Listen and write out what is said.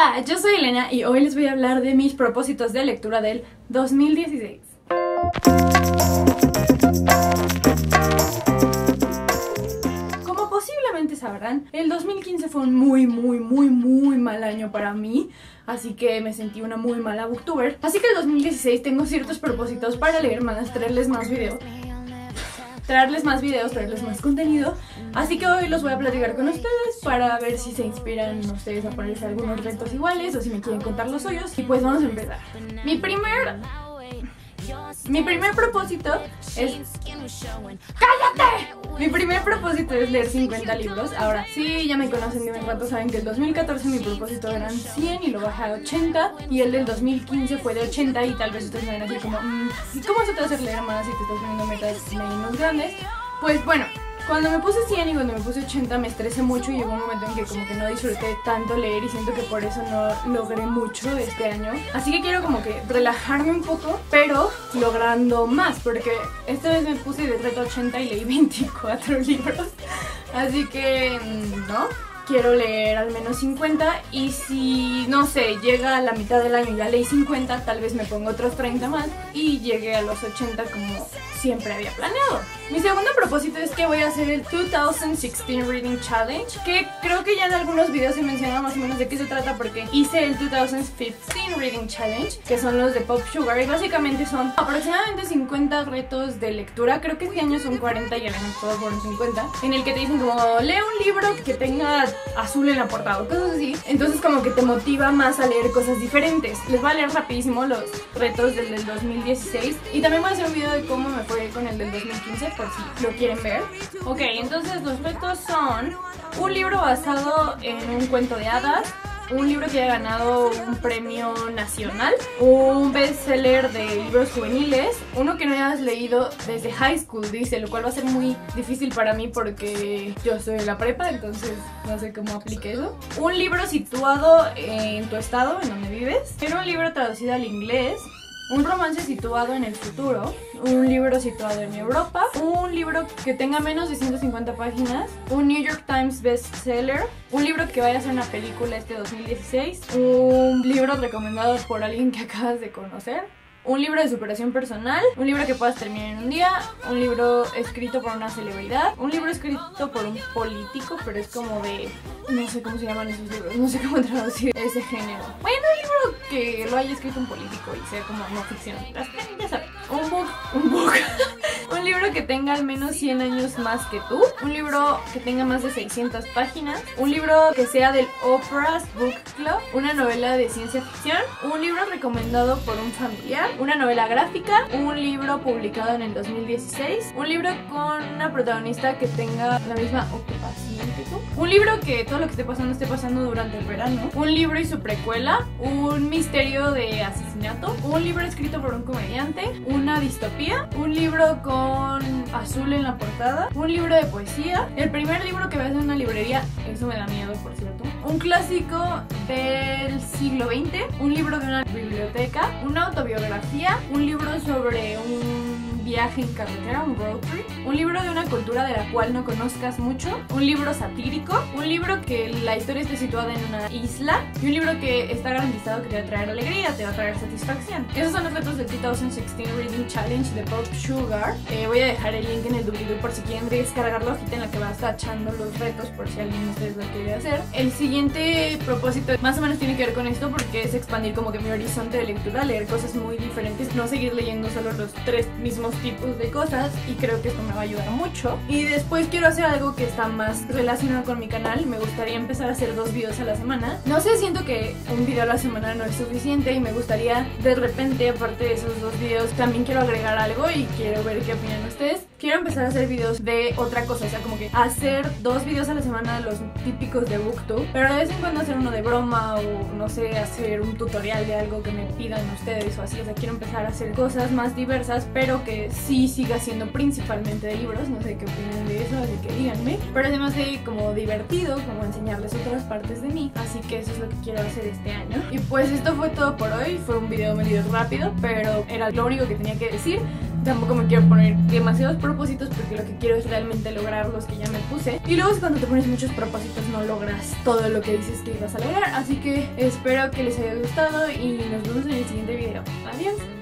Hola, yo soy Elena y hoy les voy a hablar de mis propósitos de lectura del 2016. Como posiblemente sabrán, el 2015 fue un muy, muy, muy, muy mal año para mí, así que me sentí una muy mala booktuber. Así que el 2016 tengo ciertos propósitos para leer más, traerles más videos traerles más videos, traerles más contenido. Así que hoy los voy a platicar con ustedes para ver si se inspiran ustedes a ponerse algunos retos iguales o si me quieren contar los suyos. Y pues vamos a empezar. Mi primer mi primer propósito ¡Cállate! Mi primer propósito es leer 50 libros. Ahora, sí, ya me conocen de cuánto saben que el 2014 mi propósito eran 100 y lo bajé a 80. Y el del 2015 fue de 80 y tal vez ustedes me van a decir como... Mm, ¿Y cómo se te va a hacer leer más si te estás poniendo metas menos grandes? Pues bueno, cuando me puse 100 y cuando me puse 80 me estresé mucho y llegó un momento en que como que no disfruté tanto leer y siento que por eso no logré mucho este año. Así que quiero como que relajarme un poco, pero logrando más, porque esta vez me puse de reto 80 y leí 24 libros. Así que, mm, ¿no? quiero leer al menos 50 y si, no sé, llega a la mitad del año y ya leí 50, tal vez me pongo otros 30 más y llegue a los 80 como siempre había planeado. Mi segundo propósito es que voy a hacer el 2016 Reading Challenge, que creo que ya en algunos videos se menciona más o menos de qué se trata porque hice el 2015 Reading Challenge, que son los de Pop Sugar, y básicamente son aproximadamente 50 retos de lectura, creo que este año son 40 y el año todos fueron 50, en el que te dicen como, lee un libro que tenga azul en la portada, cosas así, entonces como que te motiva más a leer cosas diferentes. Les voy a leer rapidísimo los retos del, del 2016 y también voy a hacer un video de cómo me fue con el del 2015 por si lo quieren ver. Ok, entonces los retos son un libro basado en un cuento de hadas, un libro que haya ganado un premio nacional, un bestseller de libros juveniles, uno que no hayas leído desde high school, dice, lo cual va a ser muy difícil para mí porque yo soy de la prepa, entonces no sé cómo aplique eso. Un libro situado en tu estado, en donde vives. Era un libro traducido al inglés, un romance situado en el futuro, un libro situado en Europa, un libro que tenga menos de 150 páginas, un New York Times bestseller, un libro que vaya a ser una película este 2016, un libro recomendado por alguien que acabas de conocer, un libro de superación personal, un libro que puedas terminar en un día, un libro escrito por una celebridad, un libro escrito por un político, pero es como de... no sé cómo se llaman esos libros, no sé cómo traducir ese género. Bueno, libro que lo haya escrito un político y sea como no ficción, ya sabes. Un book, un book. tenga al menos 100 años más que tú, un libro que tenga más de 600 páginas, un libro que sea del Oprah's Book Club, una novela de ciencia ficción, un libro recomendado por un familiar, una novela gráfica, un libro publicado en el 2016, un libro con una protagonista que tenga la misma ocupación que tú, un libro que todo lo que esté pasando esté pasando durante el verano, un libro y su precuela, un misterio de asesinato, un libro escrito por un comediante, una distopía, un libro con azul en la portada, un libro de poesía, el primer libro que ves en una librería, eso me da miedo por cierto, un clásico del siglo XX, un libro de una biblioteca, una autobiografía, un libro sobre un viaje en carretera, un road trip, un libro de una cultura de la cual no conozcas mucho, un libro satírico, un libro que la historia esté situada en una isla y un libro que está garantizado que te va a traer alegría, te va a traer satisfacción. Esos son los retos del 2016 Reading Challenge de Pop Sugar. Eh, voy a dejar el link en el doobly por si quieren descargar la hojita en la que vas tachando los retos por si alguien de ustedes lo quiere hacer. El siguiente propósito más o menos tiene que ver con esto porque es expandir como que mi horizonte de lectura, leer cosas muy diferentes, no seguir leyendo solo los tres mismos tipos de cosas y creo que esto me va a ayudar mucho. Y después quiero hacer algo que está más relacionado con mi canal. Me gustaría empezar a hacer dos videos a la semana. No sé, siento que un video a la semana no es suficiente y me gustaría de repente, aparte de esos dos videos, también quiero agregar algo y quiero ver qué opinan ustedes. Quiero empezar a hacer videos de otra cosa, o sea, como que hacer dos videos a la semana, los típicos de Booktube, pero de vez en cuando hacer uno de broma o no sé, hacer un tutorial de algo que me pidan ustedes o así. O sea, quiero empezar a hacer cosas más diversas, pero que sí siga siendo principalmente de libros, no sé qué opinan de eso, así que díganme. Pero además de como divertido, como enseñarles otras partes de mí, así que eso es lo que quiero hacer este año. Y pues esto fue todo por hoy, fue un video medio rápido, pero era lo único que tenía que decir. tampoco me quiero poner demasiados propósitos porque lo que quiero es realmente lograr los que ya me puse. Y luego cuando te pones muchos propósitos no logras todo lo que dices que ibas a lograr. Así que espero que les haya gustado y nos vemos en el siguiente video. Adiós.